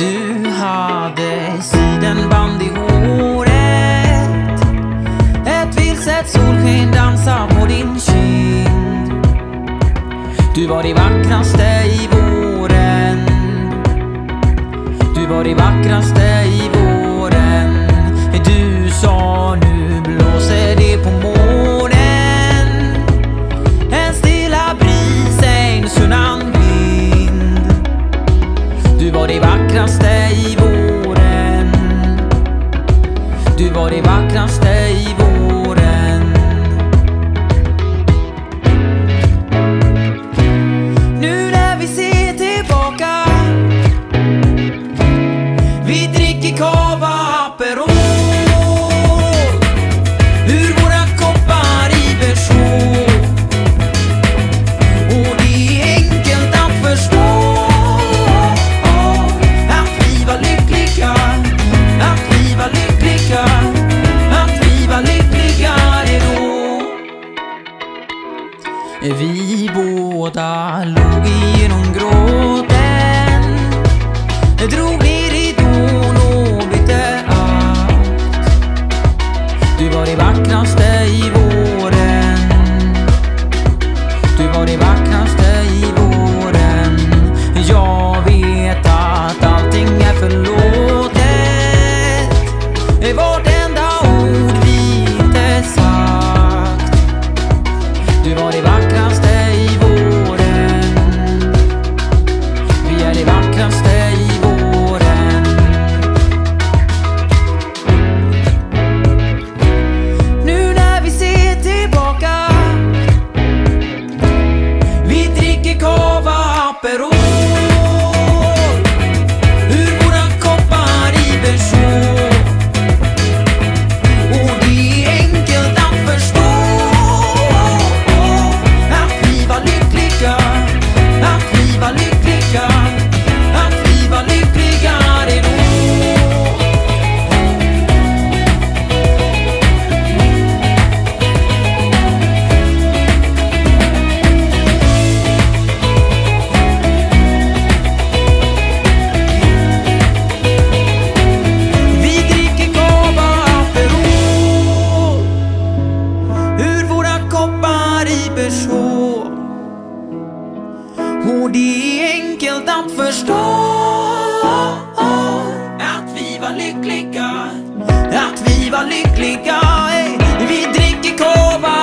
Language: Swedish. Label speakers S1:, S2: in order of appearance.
S1: Du hade sidenband i håret. Ett vilset solsken dansa på din kind. Du var det vackraste i våren. Du var det vackraste i när vi båda låg igenom gråten. Drog ner Perú. och det är enkelt att förstå Att vi var lyckliga Att vi var lyckliga. Vi dricker kova